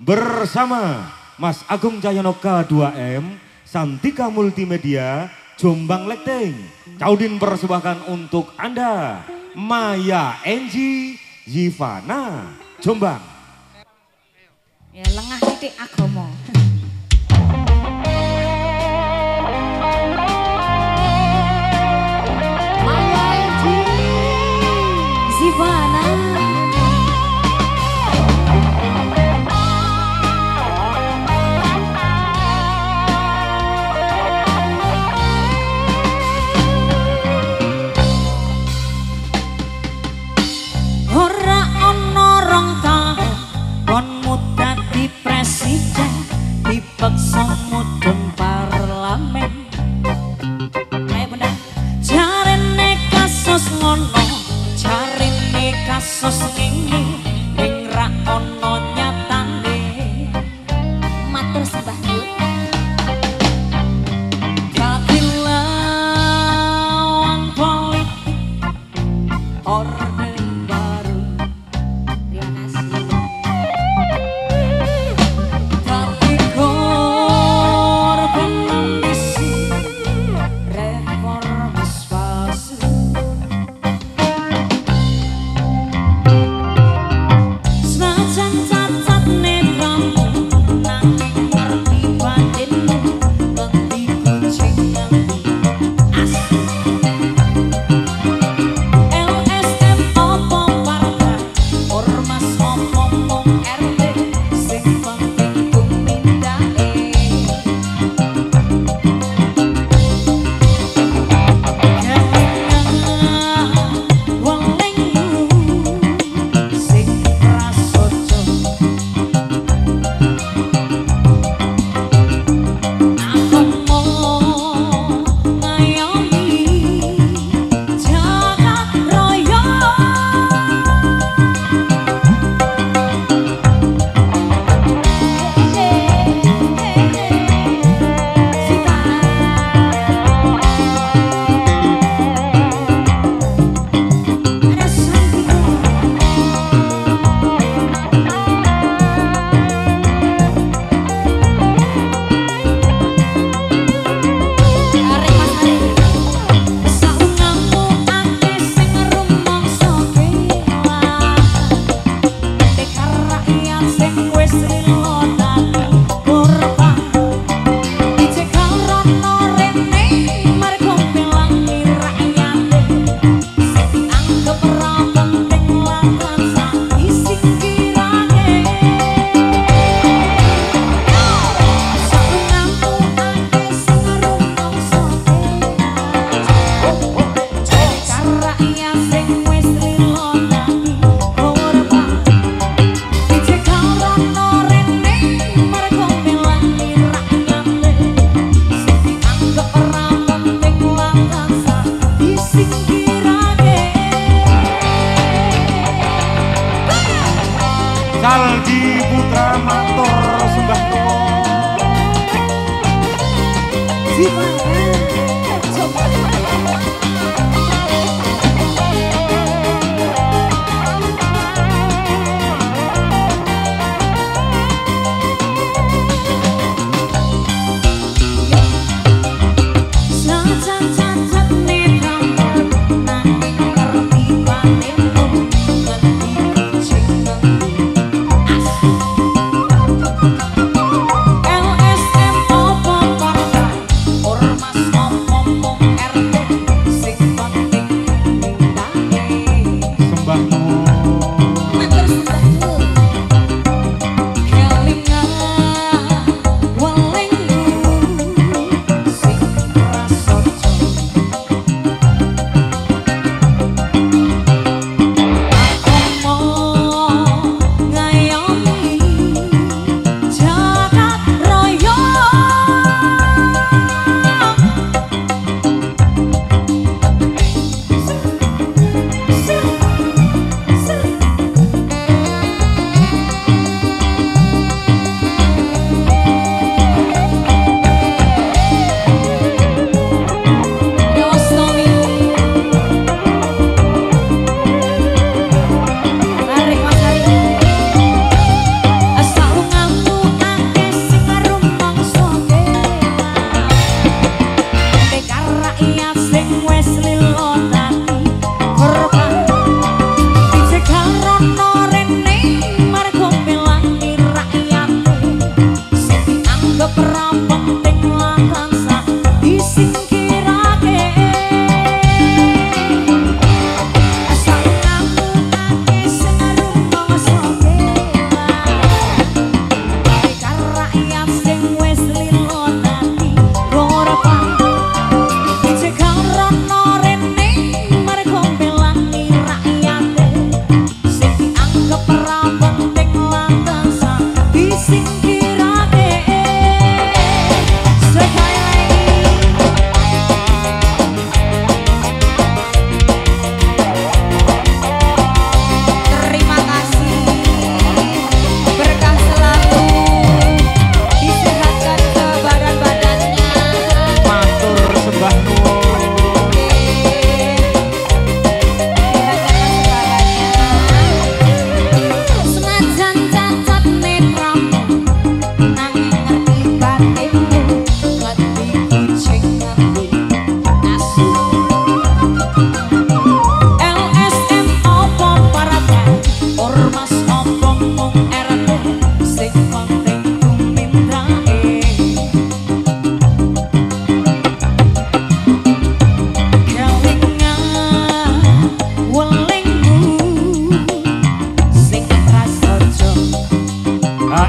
bersama Mas Agung Cahyono K2M, Santika Multimedia, Jombang Lekteng. Caudin persembahkan untuk Anda, Maya Enji Yivana, Jombang. Ya lengah titik agomo.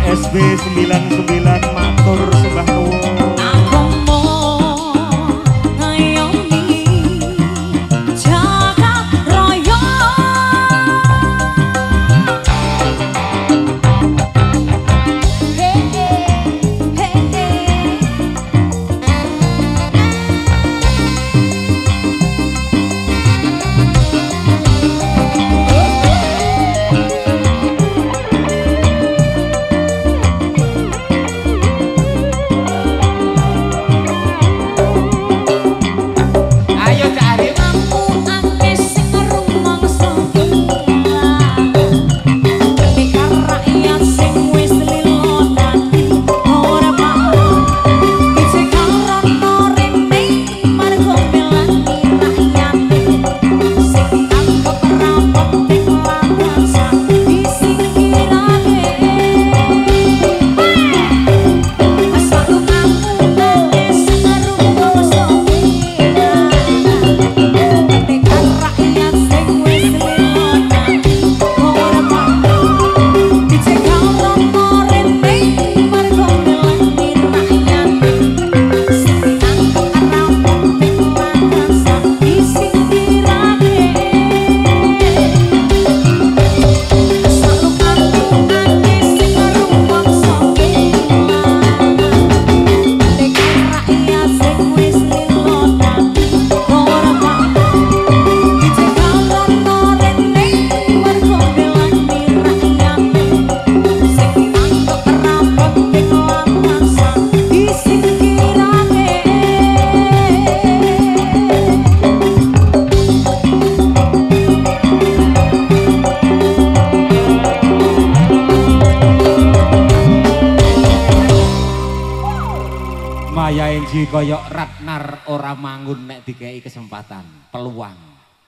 SB 99 matur. koyok Ratnar ora mangun nek dikei kesempatan peluang.